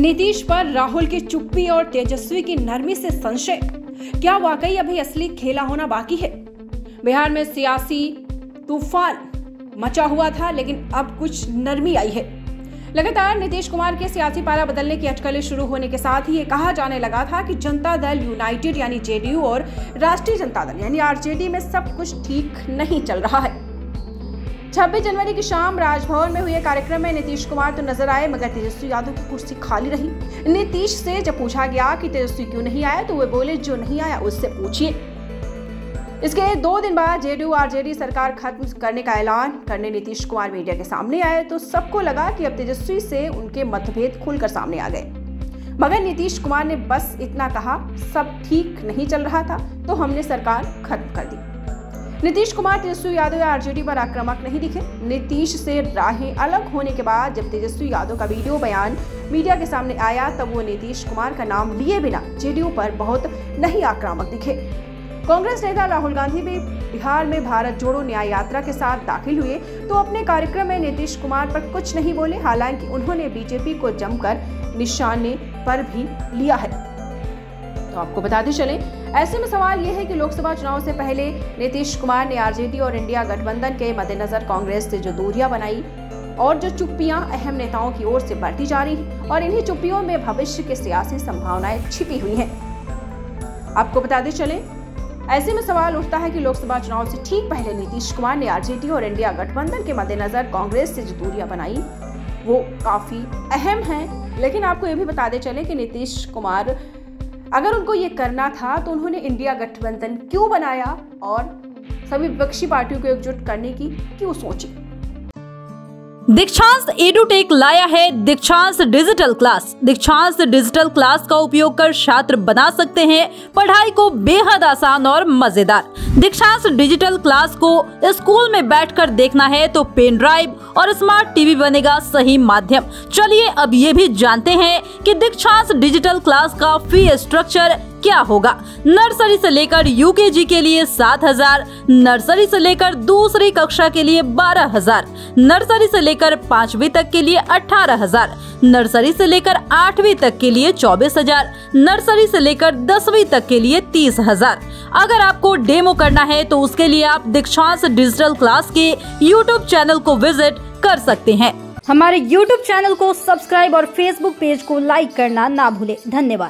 नीतीश पर राहुल की चुप्पी और तेजस्वी की नरमी से संशय। क्या वाकई अभी असली खेला होना बाकी है? बिहार में सियासी, तूफ़ान, मचा हुआ था, लेकिन अब कुछ नरमी आई है। लगातार नीतीश कुमार के सियासी पारा बदलने की अटकलें शुरू होने के साथ ही ये कहा जाने लगा था कि जनता दल यूनाइटेड यानी जेडीयू और राष्ट्रीय जनता दल यानी आरजेडी में सब कुछ ठीक नहीं चल रहा है। 26 जनवरी की शाम राजभवन में हुए कार्यक्रम में नीतीश कुमार तो नज़र आए, मगर तेजस्वी यादव की कुर्सी खाली रही। नीतीश से जब पूछा गया कि तेजस्वी क्यों नहीं आया तो वे बोले, जो नहीं आया, उससे पूछिए। इसके दो दिन बाद जेडीयू, आरजेडी सरकार खत्म करने का ऐलान करने नीतीश कुमार मीडिया के सामने आए तो सबको लगा कि अब तेजस्वी से उनके मतभेद खुलकर सामने आ गए। मगर नीतीश कुमार ने बस इतना कहा, सब ठीक नहीं चल रहा था तो हमने सरकार खत्म कर दी। नीतीश कुमार, तेजस्वी यादव या आरजेडी पर आक्रामक नहीं दिखे। नीतीश से राहें अलग होने के बाद जब तेजस्वी यादव का वीडियो बयान मीडिया के सामने आया, तब वो नीतीश कुमार का नाम लिए बिना जेडीयू पर बहुत नहीं आक्रामक दिखे। कांग्रेस नेता राहुल गांधी भी बिहार में भारत जोड़ो न्याय यात्रा के साथ दाखिल हुए तो अपने कार्यक्रम में नीतीश कुमार पर कुछ नहीं बोले। हालाँकि उन्होंने बीजेपी को जमकर निशाने पर भी लिया है। तो आपको बताते चले। ऐसे में सवाल यह है कि लोकसभा चुनाव से पहले नीतीश कुमार ने आरजेडी और इंडिया गठबंधन के मद्देनजर कांग्रेस से जो दूरियाँ बनाई और जो चुप्पियाँ अहम नेताओं की ओर से बढ़ती जा रही और इन्हीं चुप्पियों में भविष्य की सियासी संभावनाएँ छिपी हुई हैं। आपको बताते चले। ऐसे में सवाल उठता है कि लोकसभा चुनाव से ठीक पहले नीतीश कुमार ने आरजेडी और इंडिया गठबंधन के मद्देनजर कांग्रेस से जो दूरियाँ बनाई, वो काफ़ी अहम है। लेकिन आपको ये भी बताते चले, कि नीतीश कुमार अगर उनको ये करना था तो उन्होंने इंडिया गठबंधन क्यों बनाया और सभी विपक्षी पार्टियों को एकजुट करने की क्यों सोची? दीक्षांत एडुटेक लाया है। Dikshant digital class. Dikshant digital class का उपयोग कर छात्र बना सकते हैं। पढ़ाई को बेहद आसान और मज़ेदार। दीक्षांत डिजिटल क्लास को स्कूल में बैठकर देखना है तो पेन ड्राइव और स्मार्ट टीवी बनेगा सही माध्यम। चलिए अब ये भी जानते हैं कि दीक्षांत डिजिटल क्लास का फ़ी स्ट्रक्चर क्या होगा। नर्सरी से लेकर यूकेजी के लिए सात हज़ार, नर्सरी से लेकर दूसरी कक्षा के लिए बारह हज़ार, नर्सरी से लेकर पाँचवी तक के लिए अठारह हज़ार, नर्सरी से लेकर आठवीं तक के लिए चौबीस हज़ार, नर्सरी से लेकर दसवीं तक के लिए तीस हज़ार। अगर आपको डेमो करना है तो उसके लिए आप दीक्षांत डिजिटल क्लास के यूट्यूब चैनल को विज़िट कर सकते हैं। हमारे यूट्यूब चैनल को सब्सक्राइब और फेसबुक पेज को लाइक करना ना भूले। धन्यवाद।